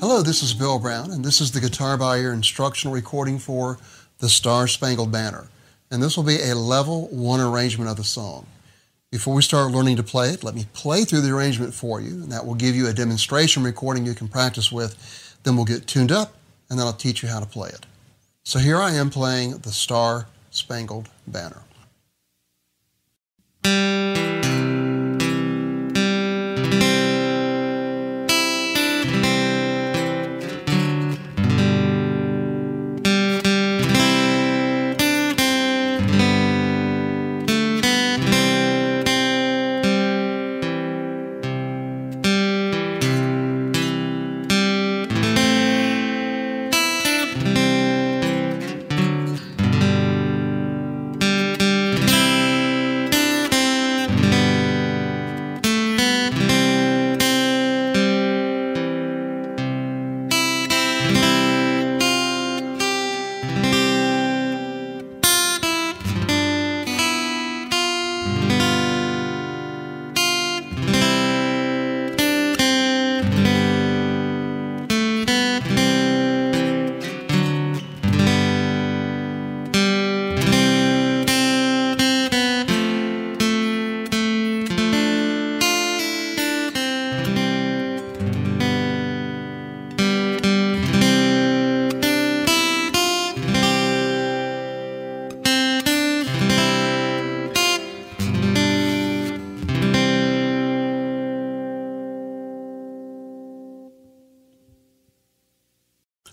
Hello, this is Bill Brown, and this is the Guitar by instructional recording for the Star Spangled Banner. And this will be a level one arrangement of the song. Before we start learning to play it, let me play through the arrangement for you, and that will give you a demonstration recording you can practice with. Then we'll get tuned up, and then I'll teach you how to play it. So here I am playing the Star Spangled Banner.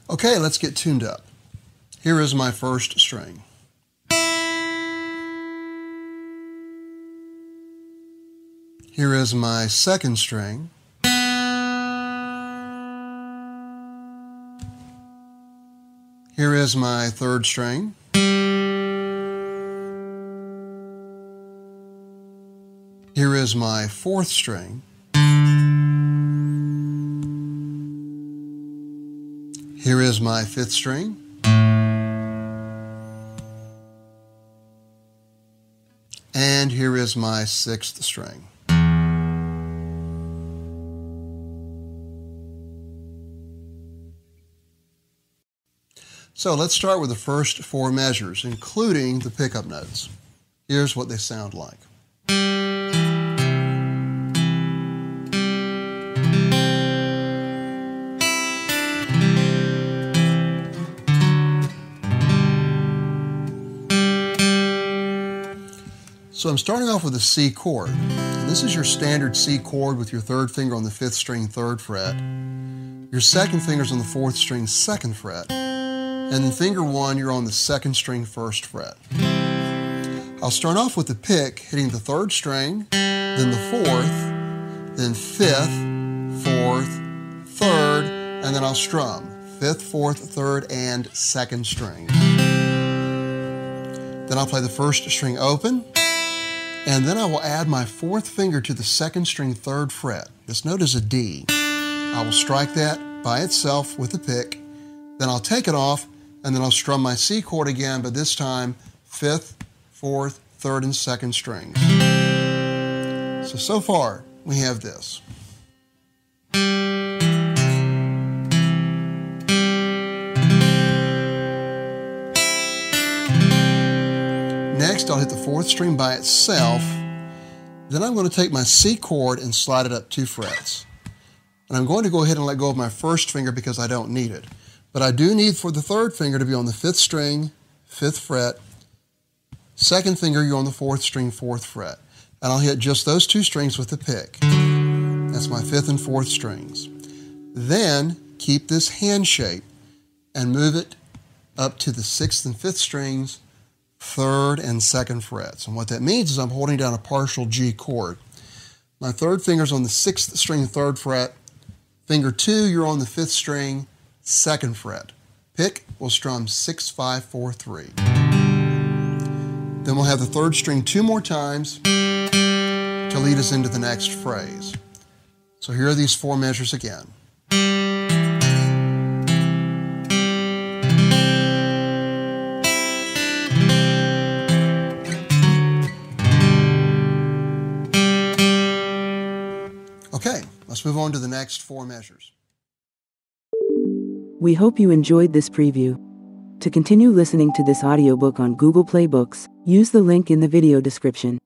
Okay, let's get tuned up. Here is my first string. Here is my second string. Here is my third string. Here is my fourth string. Here is my fifth string. And here is my sixth string. So let's start with the first four measures, including the pickup notes. Here's what they sound like. So I'm starting off with a C chord. This is your standard C chord with your third finger on the fifth string, third fret. Your second finger's on the fourth string, second fret. And then finger one, you're on the second string, first fret. I'll start off with the pick, hitting the third string, then the fourth, then fifth, fourth, third, and then I'll strum. Fifth, fourth, third, and second string. Then I'll play the first string open, and then I will add my fourth finger to the second string third fret. This note is a D. I will strike that by itself with the pick. Then I'll take it off and then I'll strum my C chord again, but this time fifth, fourth, third, and second strings. So, so far we have this. Next, I'll hit the fourth string by itself. Then I'm going to take my C chord and slide it up two frets. And I'm going to go ahead and let go of my first finger because I don't need it. But I do need for the third finger to be on the fifth string, fifth fret. Second finger, you're on the fourth string, fourth fret. And I'll hit just those two strings with the pick. That's my fifth and fourth strings. Then keep this hand shape and move it up to the sixth and fifth strings third and second frets. And what that means is I'm holding down a partial G chord. My third finger's on the sixth string, third fret. Finger two, you're on the fifth string, second fret. Pick will strum six, five, four, three. Then we'll have the third string two more times to lead us into the next phrase. So here are these four measures again. Move on to the next four measures. We hope you enjoyed this preview. To continue listening to this audiobook on Google Play Books, use the link in the video description.